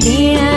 De